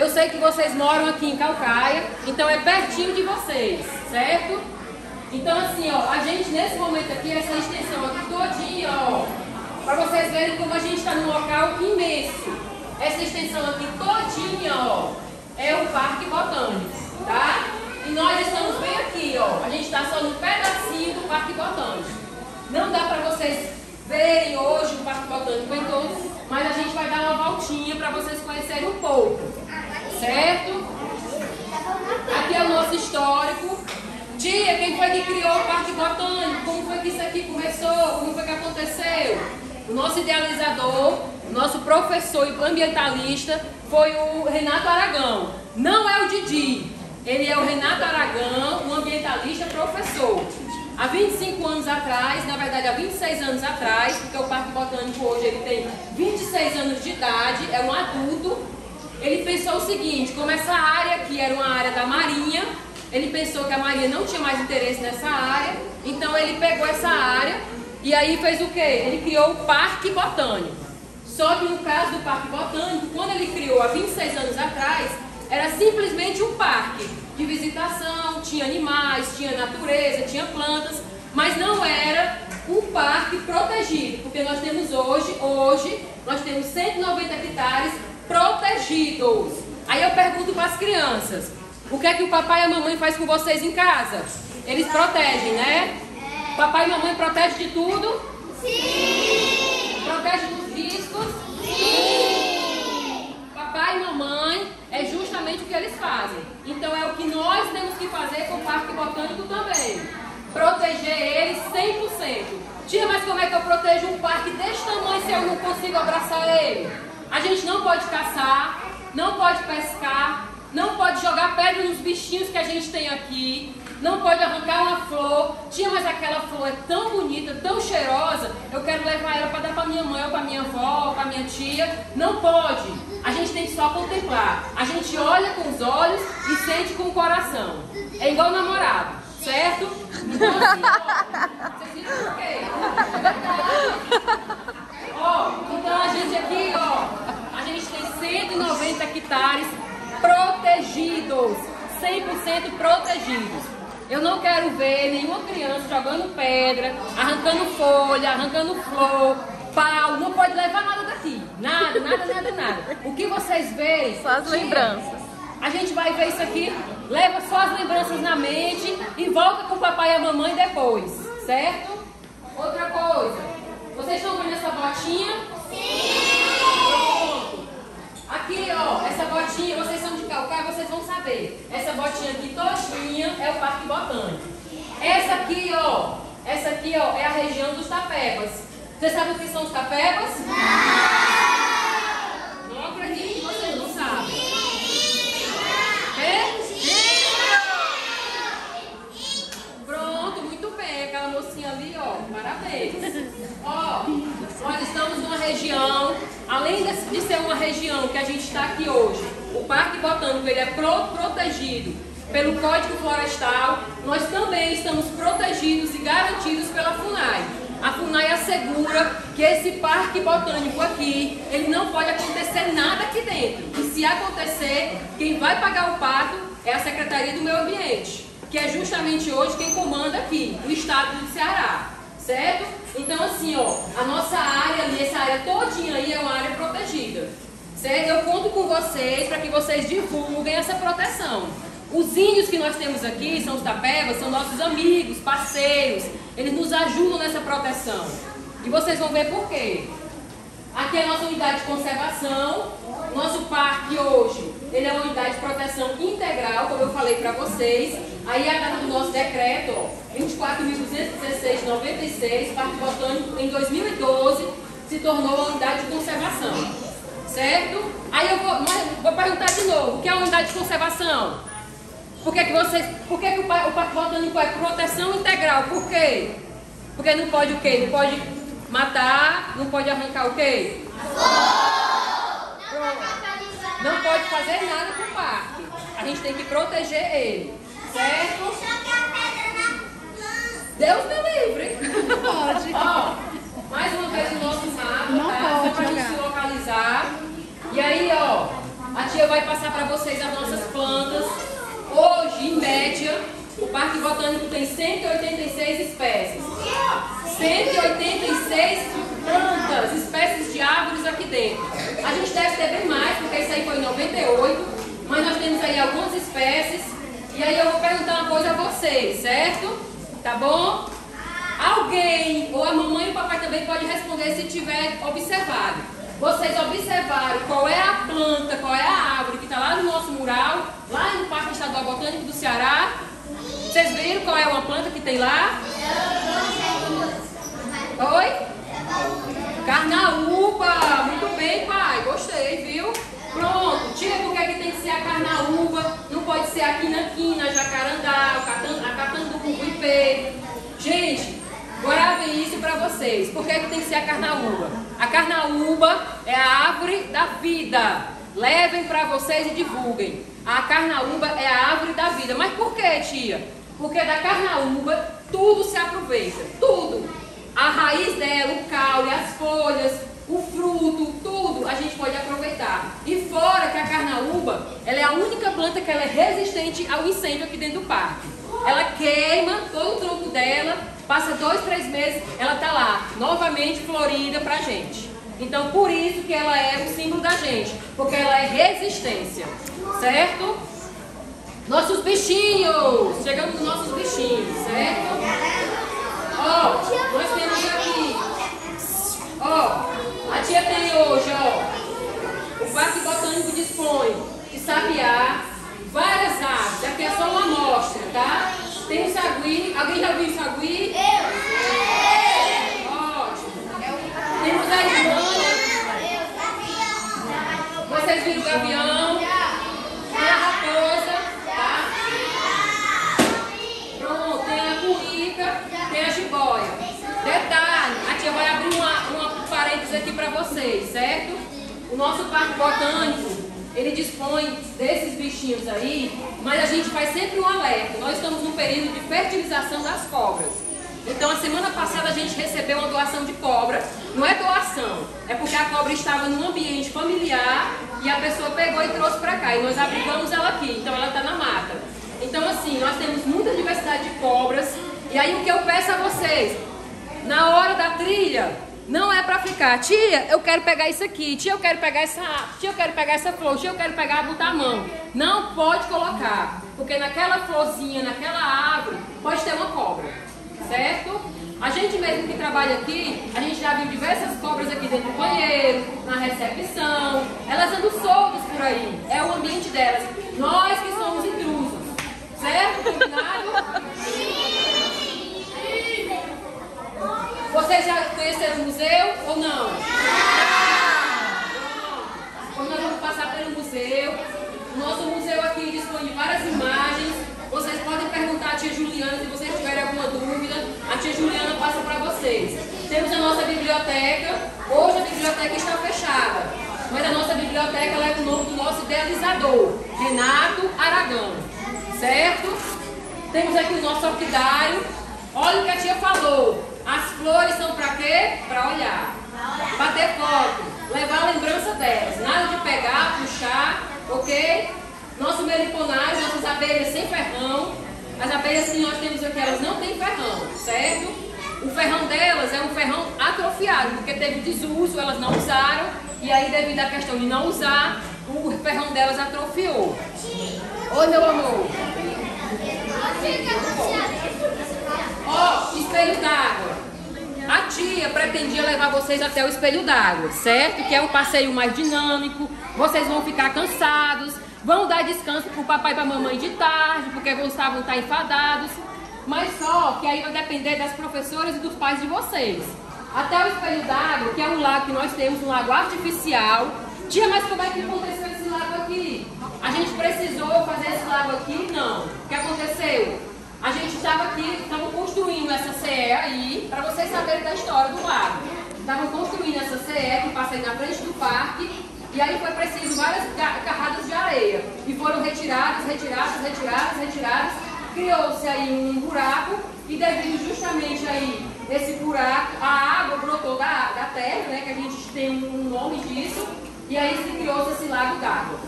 Eu sei que vocês moram aqui em Calcaia, então é pertinho de vocês, certo? Então assim, ó, a gente nesse momento aqui, essa extensão aqui todinha, ó, para vocês verem como a gente está num local imenso. Essa extensão aqui todinha, ó, é o Parque Botânico, tá? E nós estamos bem aqui, ó. A gente está só num pedacinho do Parque Botânico. Não dá para vocês verem hoje o Parque Botânico em todos, mas a gente vai dar uma voltinha para vocês conhecerem um pouco, certo? Aqui é o nosso histórico. Tia, quem foi que criou o Parque Botânico? Como foi que isso aqui começou? Como foi que aconteceu? O nosso idealizador, o nosso professor e ambientalista foi o Renato Aragão. Não é o Didi, ele é o Renato Aragão, um ambientalista professor. Há 25 anos atrás, na verdade há 26 anos atrás, porque o Parque Botânico hoje ele tem 26 anos de idade, é um adulto, ele pensou o seguinte, como essa área aqui era uma área da Marinha, ele pensou que a Marinha não tinha mais interesse nessa área, então ele pegou essa área e aí fez o quê? Ele criou o Parque Botânico. Só que no caso do Parque Botânico, quando ele criou há 26 anos atrás, era simplesmente um parque de visitação, tinha animais, tinha natureza, tinha plantas, mas não era um parque protegido, porque nós temos hoje, hoje, nós temos 190 hectares protegidos. Aí eu pergunto para as crianças, o que é que o papai e a mamãe faz com vocês em casa? Eles protegem, né? Papai e mamãe protegem de tudo? Sim! Protege dos riscos? Sim! Papai e mamãe é justamente o que eles fazem. Então é o que nós temos que fazer com o Parque Botânico também. Proteger eles 100%. Tia, mas como é que eu protejo um parque desse tamanho se eu não consigo abraçar ele? A gente não pode caçar, não pode pescar, não pode jogar pedra nos bichinhos que a gente tem aqui, não pode arrancar uma flor. Tia, mas aquela flor é tão bonita, tão cheirosa, eu quero levar ela para dar para minha mãe, ou para minha avó, para minha tia. Não pode. A gente tem que só contemplar. A gente olha com os olhos e sente com o coração. É igual namorado, certo? Então assim? Ó, então a gente aqui, ó, a gente tem 190 hectares protegidos, 100% protegidos. Eu não quero ver nenhuma criança jogando pedra, arrancando folha, arrancando flor, pau, não pode levar nada daqui. Nada, nada, nada, nada. O que vocês veem? Só as lembranças. A gente vai ver isso aqui, leva só as lembranças na mente e volta com o papai e a mamãe depois, certo? Outra coisa, vocês estão vendo essa botinha? Sim! Aqui, ó, essa botinha, vocês são de Calcaia, Essa botinha aqui todinha é o Parque Botânico. Essa aqui, ó, essa aqui, ó, é a região dos tapebas. Vocês sabem o que são os tapebas? Não! Não acredito que vocês não sabem. É? Pronto, muito bem. Aquela mocinha ali, ó, parabéns. Ó, nós estamos numa região, além de, de ser uma região que a gente está aqui hoje, o Parque Botânico ele é pro, protegido pelo Código Florestal, nós também estamos protegidos e garantidos pela FUNAI. A FUNAI assegura que esse parque botânico aqui, ele não pode acontecer nada aqui dentro. E se acontecer, quem vai pagar o pato é a Secretaria do Meio Ambiente, que é justamente hoje quem comanda aqui, o estado do Ceará, certo? Então assim, ó, a nossa área ali, essa área todinha aí é uma área protegida. Certo? Eu conto com vocês para que vocês divulguem essa proteção. Os índios que nós temos aqui, são os tapebas, são nossos amigos, parceiros. Eles nos ajudam nessa proteção. E vocês vão ver por quê. Aqui é a nossa unidade de conservação. Nosso parque hoje, ele é uma unidade de proteção integral, como eu falei para vocês. Aí a data do nosso decreto, ó, 24.216,96, Parque Botânico, em 2012, se tornou uma unidade de conservação. Certo? Aí eu vou, vou perguntar de novo, o que é a unidade de conservação? Por que, que, vocês, por que, que o, o Parque Botânico é proteção integral? Por quê? Porque não pode o quê? Não pode matar, não pode arrancar o quê? Não pode fazer nada com o parque. A gente tem que proteger ele. Certo? Deus me livre. Pode. Ó, mais uma vez o nosso mapa, Não tá? pode Só pra se localizar. E aí, ó, A tia vai passar para vocês as nossas plantas. Hoje, em média, o Parque Botânico tem 186 espécies. 186 plantas, espécies de árvores aqui dentro. A gente deve ter bem mais, porque isso aí foi em 98, mas nós temos aí algumas espécies. E aí eu vou perguntar uma coisa a vocês, certo? Tá bom? Alguém, ou a mamãe e o papai também pode responder se tiver observado. Vocês observaram qual é a planta, qual é a árvore que está lá no nosso mural, lá no Parque Estadual Botânico do Ceará? Vocês viram qual é uma planta que tem lá? Oi? Carnaúba! Muito bem, pai. Gostei, viu? Pronto. Tia, por que, é que tem que ser a carnaúba? Não pode ser a quina-quina, jacarandá, a catanduva, o ipê. Gente, gravem isso para vocês. Por que, é que tem que ser a carnaúba? A carnaúba é a árvore da vida. Levem para vocês e divulguem. A carnaúba é a árvore da vida. Mas por que, tia? Porque da carnaúba tudo se aproveita. Tudo a raiz dela, o caule, as folhas, o fruto, tudo a gente pode aproveitar. E fora que a carnaúba, ela é a única planta que ela é resistente ao incêndio aqui dentro do parque. Ela queima todo o tronco dela, passa dois, três meses, ela tá lá, novamente florida pra gente. Então, por isso que ela é o símbolo da gente, porque ela é resistência, certo? Nossos bichinhos, chegamos nos nossos bichinhos, certo? Ó, nós temos aqui. Ó, a tia tem hoje, ó. O Parque Botânico dispõe de sabiá, várias aves. Aqui é só uma amostra, tá? Tem o sagui. Alguém já viu o sagui? Eu! Ótimo. Temos a iguana. Vocês viram o gavião? Tem a raposa. jiboia. Detalhe, a tia vai abrir uma, uma parênteses aqui para vocês, certo? O nosso parque botânico, ele dispõe desses bichinhos aí, mas a gente faz sempre um alerta. Nós estamos no período de fertilização das cobras. Então, a semana passada a gente recebeu uma doação de cobra. Não é doação, é porque a cobra estava num ambiente familiar e a pessoa pegou e trouxe para cá. E nós abrigamos ela aqui, então ela está na mata. Então, assim, nós temos muita diversidade de cobras e aí o que eu peço a vocês, na hora da trilha, não é para ficar, tia, eu quero pegar isso aqui, tia, eu quero pegar essa, tia, eu quero pegar essa flor, tia, eu quero pegar, botar a mão. Não pode colocar, porque naquela florzinha, naquela árvore, pode ter uma cobra, certo? A gente mesmo que trabalha aqui, a gente já viu diversas cobras aqui dentro do banheiro, na recepção, elas andam soltas por aí, é o ambiente delas. Nós que somos intrusos, certo? Combinado? Vocês já conheceram o museu ou não? Então nós vamos passar pelo museu. O nosso museu aqui dispõe de várias imagens. Vocês podem perguntar à tia Juliana se vocês tiverem alguma dúvida. A tia Juliana passa para vocês. Temos a nossa biblioteca. Hoje a biblioteca está fechada. Mas a nossa biblioteca leva o nome do nosso idealizador, Renato Aragão. Certo? Temos aqui o nosso orquidário. Olha o que a tia falou. As flores são para quê? Para olhar. Para ter foto. Levar a lembrança delas. Nada de pegar, puxar, ok? Nosso meliponário, nossas abelhas sem ferrão. As abelhas que nós temos aqui, elas não têm ferrão, certo? O ferrão delas é um ferrão atrofiado, porque teve desuso, elas não usaram. E aí, devido à questão de não usar, o ferrão delas atrofiou. Oi, meu amor. Espelho d'água. A tia pretendia levar vocês até o espelho d'água, certo? Que é um passeio mais dinâmico. Vocês vão ficar cansados, vão dar descanso pro papai e pra mamãe de tarde, porque estar, vão estar enfadados. Mas só que aí vai depender das professoras e dos pais de vocês. Até o espelho d'água, que é um lago que nós temos, um lago artificial. Tia, mas como é que aconteceu esse lago aqui? A gente precisou fazer esse lago aqui? Não. O que aconteceu? A gente estava aqui, construindo essa CE aí, para vocês saberem da história do lago. Estavam construindo essa CE que passa aí na frente do parque, e aí foi preciso várias carradas de areia. E foram retiradas, retiradas, retiradas, retiradas. Criou-se aí um buraco, e devido justamente aí esse buraco, a água brotou da, da terra, né, que a gente tem um nome disso, e aí se criou-se esse lago d'água.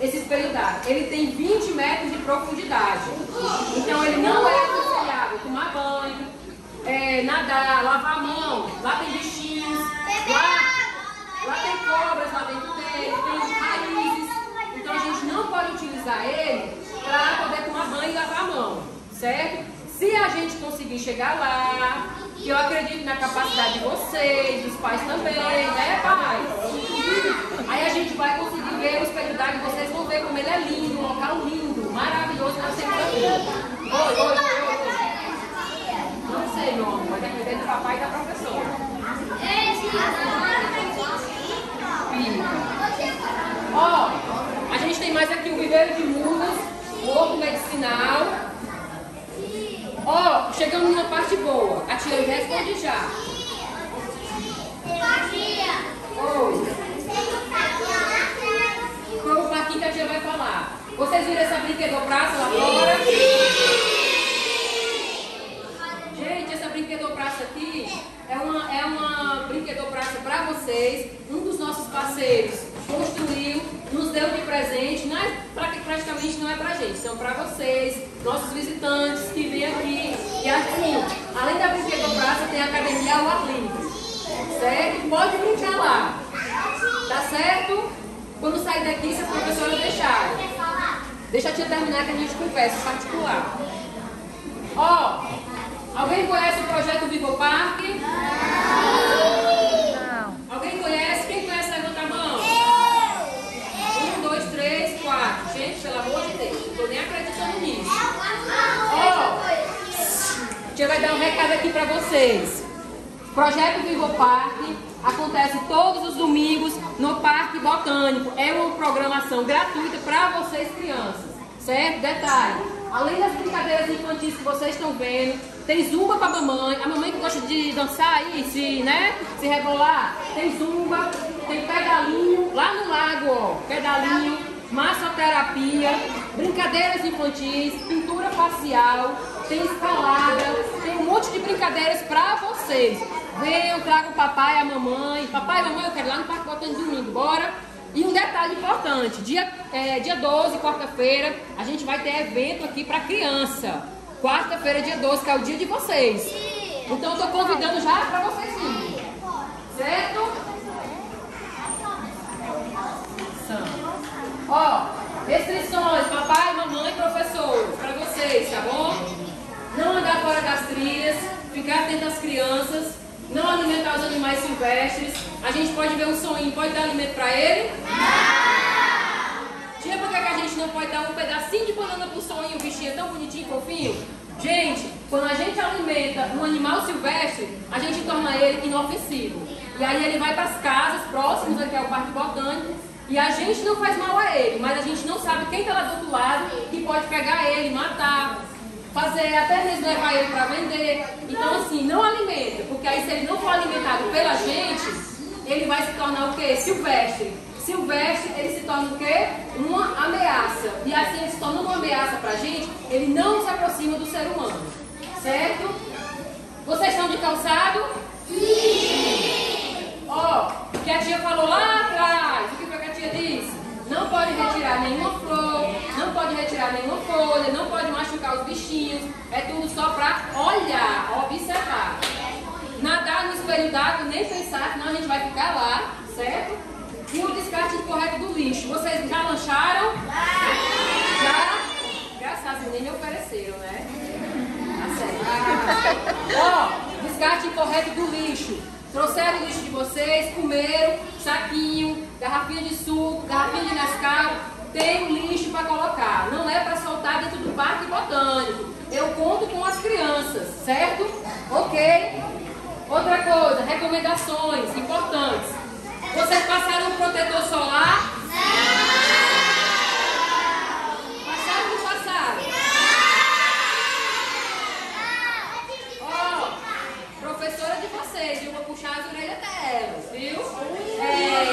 esse espelho d'água? Ele tem 20 metros de profundidade. Então ele não é é, nadar, lavar a mão. Lá tem bichinhos, lá, lá tem cobras lá dentro dele, tem raízes. Então a gente não pode utilizar ele para poder tomar banho e lavar a mão, certo? Se a gente conseguir chegar lá, que eu acredito na capacidade de vocês, dos pais também, né, pais? Aí a gente vai conseguir ver o espelho d'água e vocês vão ver como ele é lindo, um local lindo, maravilhoso ser Oi, oi, oi, oi. Amor, vai depender do papai e da professora. Ó, a gente tem mais aqui o Viveiro de Mundos, o outro medicinal. Ó, chegamos numa parte boa. A tia responde já. Oi. Qual o parquinho que a tia vai falar? Vocês viram essa brinquedo praça lá fora? Parceiros construiu, nos deu de presente, não é, praticamente não é pra gente, são para vocês, nossos visitantes que vêm aqui. E assim, além da brinquedo praça, tem a academia ao ar livre. Certo? Pode brincar lá. Tá certo? Quando sair daqui, se a professora deixar. Deixa a tia terminar que a gente conversa particular. Ó, alguém conhece o projeto Vivo Parque? Não. Alguém conhece? Quem conhece, levanta a mão. Um, dois, três, quatro. Gente, pelo amor de Deus, não tô nem acreditando nisso. Ó, a tia vai dar um recado aqui pra vocês. Projeto Vivo Parque acontece todos os domingos no Parque Botânico. É uma programação gratuita para vocês crianças, certo? Detalhe, além das brincadeiras infantis que vocês estão vendo, tem zumba para a mamãe. A mamãe que gosta de dançar aí, se, né, se rebolar, tem zumba, tem pedalinho lá no lago, ó, pedalinho, massoterapia, brincadeiras infantis, pintura facial, tem escalada, tem um monte de brincadeiras para vocês. Venham, traga o papai, a mamãe. Papai mamãe, eu quero ir lá no Parque Botânico domingo, bora? E um detalhe importante, dia, é, dia 12, quarta-feira, a gente vai ter evento aqui para criança. Quarta-feira, dia 12, que é o dia de vocês. Então eu tô convidando já para vocês virem. Certo? Ó, restrições, papai, mamãe, professor, para vocês, tá bom? Não andar fora das trilhas, ficar atento às crianças não alimentar os animais silvestres. A gente pode ver um sonho, pode dar alimento para ele? Não! Tia, por que a gente não pode dar um pedacinho de banana pro sonho, o bichinho é tão bonitinho, fofinho? Gente, quando a gente alimenta um animal silvestre, a gente torna ele inofensivo. E aí ele vai para as casas próximas aqui ao Parque Botânico e a gente não faz mal a ele, mas a gente não sabe quem está lá do outro lado que pode pegar ele, matar, fazer, até mesmo levar ele para vender. Então, assim, não alimenta, porque aí se ele não for alimentado pela gente, ele vai se tornar o quê? Silvestre. Silvestre, ele se torna o quê? Uma ameaça. E assim ele se torna uma ameaça para a gente, ele não se aproxima do ser humano. Certo? Vocês estão de calçado? Sim! Ó, o que a tia falou lá atrás, o que foi que a tia disse? Não pode retirar nenhuma flor, não pode retirar nenhuma folha, não pode machucar os bichinhos. É tudo só para olhar, observar. Nadar no espelho d'água, nem pensar, senão a gente vai ficar lá, certo? E o descarte correto do lixo. Vocês já lancharam? Já? Deus, nem me ofereceram, né? Tá certo. Ó, descarte correto do lixo. Trouxeram o lixo de vocês, comeram, saquinho, garrafinha de suco, garrafinha de Nescau. Tem lixo para colocar. Não é para soltar dentro do parque botânico. Eu conto com as crianças, certo? Ok? Outra coisa, recomendações importantes. Vocês passaram um protetor solar? puxar as orelhas delas, viu? É,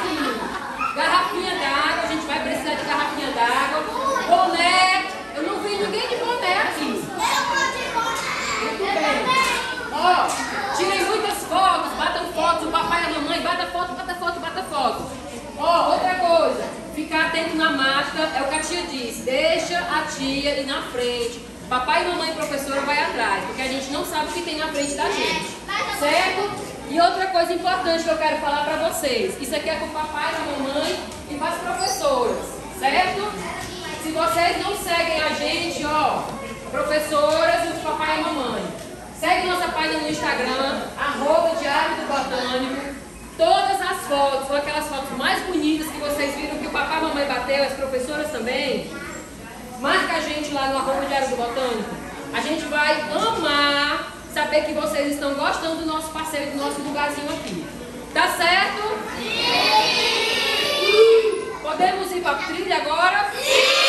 sim. Garrafinha d'água, a gente vai precisar de garrafinha d'água. Boné, eu não vi ninguém de boné aqui. Muito bem. Tirem muitas fotos, batam fotos, o papai e a mamãe, bata foto, bata foto, bata foto. Ó, outra coisa. disse, deixa a tia ir na frente. Papai, mamãe e professora vai atrás, porque a gente não sabe o que tem na frente da gente. Certo? E outra coisa importante que eu quero falar para vocês. Isso aqui é com o papai, a mamãe e com as professoras. Certo? Se vocês não seguem a gente, ó, professoras e o papai a. Página no Instagram, arroba Diário do Botânico. Todas as fotos, são aquelas fotos mais bonitas que vocês viram que o papai e a mamãe bateu, as professoras também. Marca a gente lá no arroba Diário do Botânico. A gente vai amar saber que vocês estão gostando do nosso passeio, do nosso lugarzinho aqui. Tá certo? Sim! Podemos ir para a trilha agora? Sim!